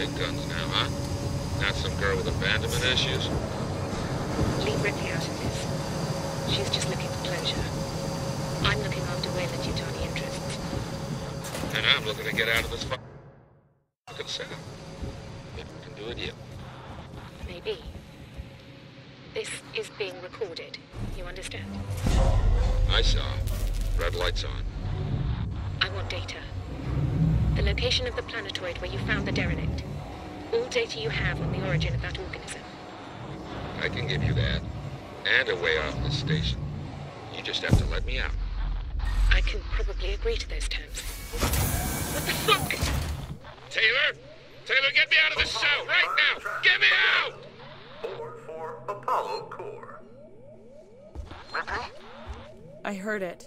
Big guns now, huh? Not some girl with abandonment issues. Leave Ripley out of this. She's just looking for closure. I'm looking after Weyland Yutani interests. And I'm looking to get out of this fucking setup. Maybe we can do it here. Maybe. This is being recorded. You understand? I saw. Red lights on. I want data. The location of the planetoid where you found the derelict. All data you have on the origin of that organism. I can give you that. And a way off this station. You just have to let me out. I can probably agree to those terms. What the fuck? Taylor! Taylor, get me out of this cell right now! Get me out! Or for Apollo Core. Ripley? I heard it.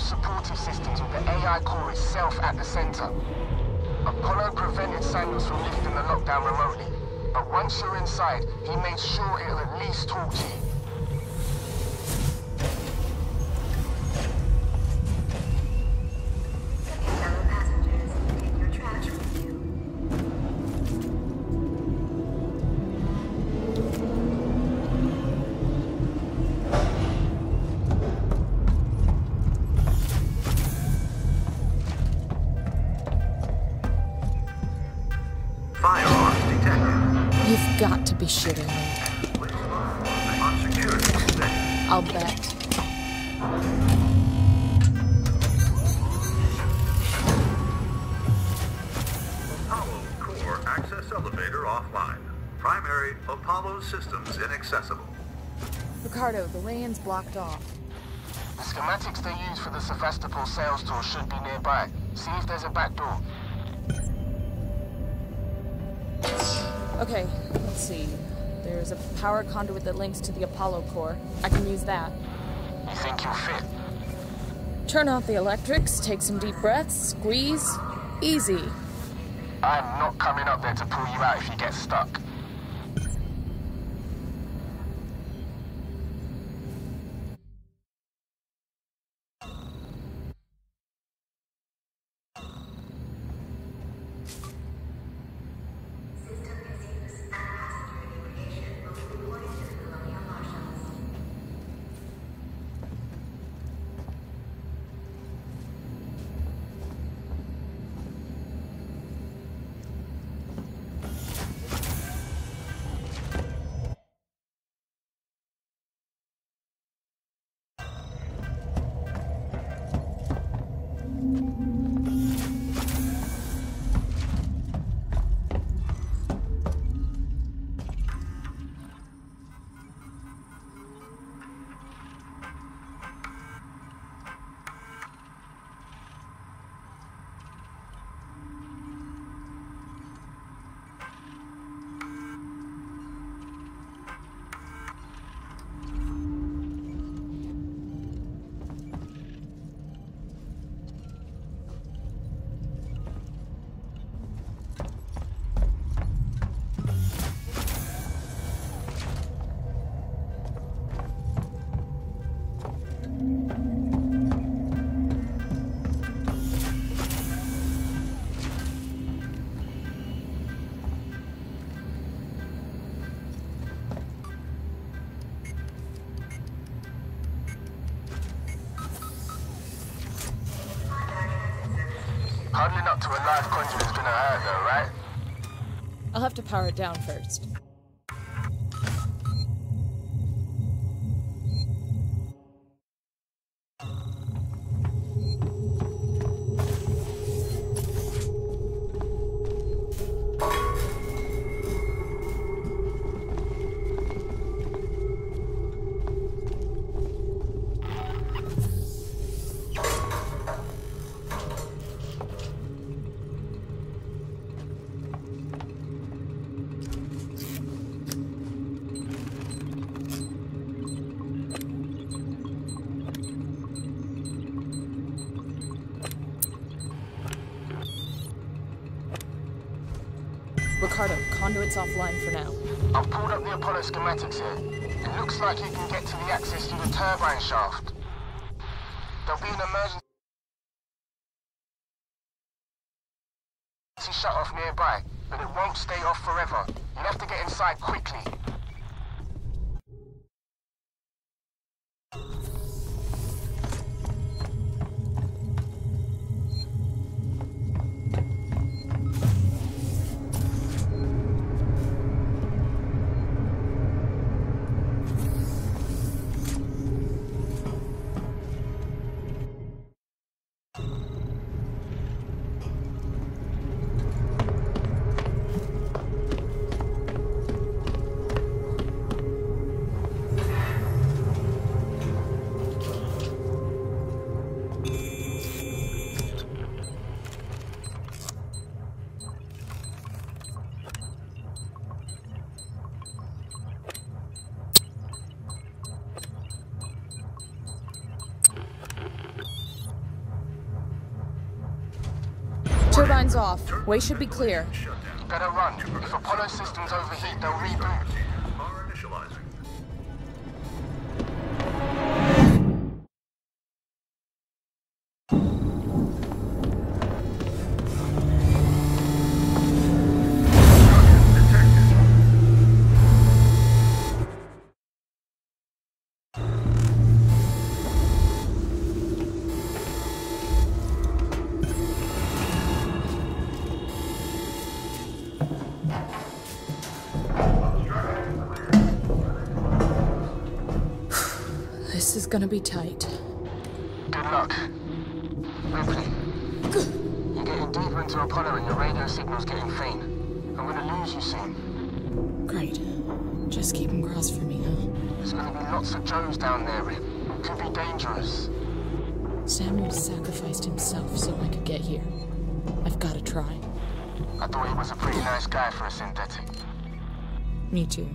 Supportive systems with the AI core itself at the center. Apollo prevented Samuels from lifting the lockdown remotely, but once you're inside, he made sure it'll at least talk to you. I'll bet. Apollo Core access elevator offline. Primary Apollo systems inaccessible. Ricardo, the way-in's blocked off. The schematics they use for the Sevastopol sales tour should be nearby. See if there's a back door. Okay, let's see. There's a power conduit that links to the Apollo core. I can use that. You think you'll fit? Turn off the electrics, take some deep breaths, squeeze. Easy. I'm not coming up there to pull you out if you get stuck. Up to a live right? I'll have to power it down first. Ricardo, conduit's offline for now. I've pulled up the Apollo schematics here. It looks like you can get to the access through the turbine shaft. There'll be an emergency shut off nearby, but it won't stay off forever. You'll have to get inside quickly. Turbines off. Way should be clear. Shutdown. Better run. If Apollo systems overheat, they'll reboot. This is gonna be tight. Good luck. Ripley, you're getting deeper into Apollo and your radio signal's getting faint. I'm gonna lose you soon. Great. Just keep him crossed for me, huh? There's gonna be lots of Joes down there, Rip. Could be dangerous. Samuels sacrificed himself so I could get here. I've gotta try. I thought he was a pretty nice guy for a synthetic. Me too.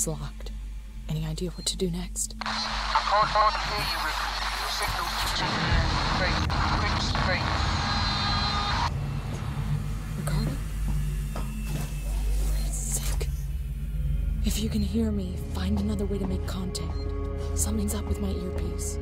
Is locked. Any idea what to do next? I can't hardly hear you, Ripley. Your signal's too faint. Quick, faint. Ricardo? For his sake. If you can hear me, find another way to make contact. Something's up with my earpiece.